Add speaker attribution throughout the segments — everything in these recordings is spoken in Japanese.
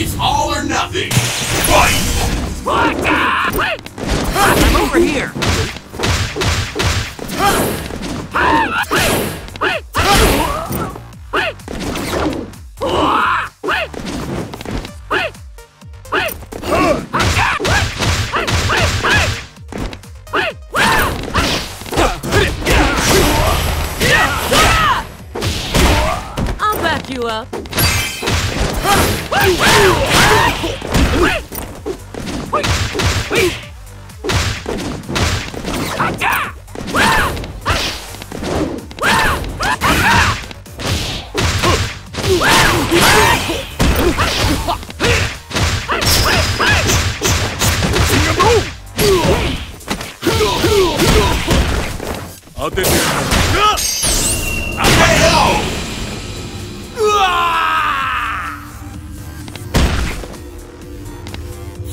Speaker 1: It's all or nothing. Fight!
Speaker 2: I'm over here!
Speaker 3: I'll back 当てて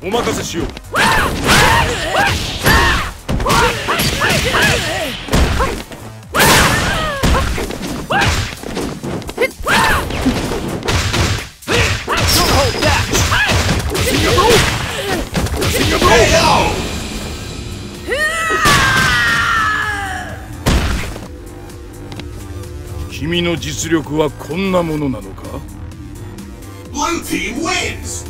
Speaker 4: お任せしよう君の実力はこんなものなのか
Speaker 1: ？Blue team wins!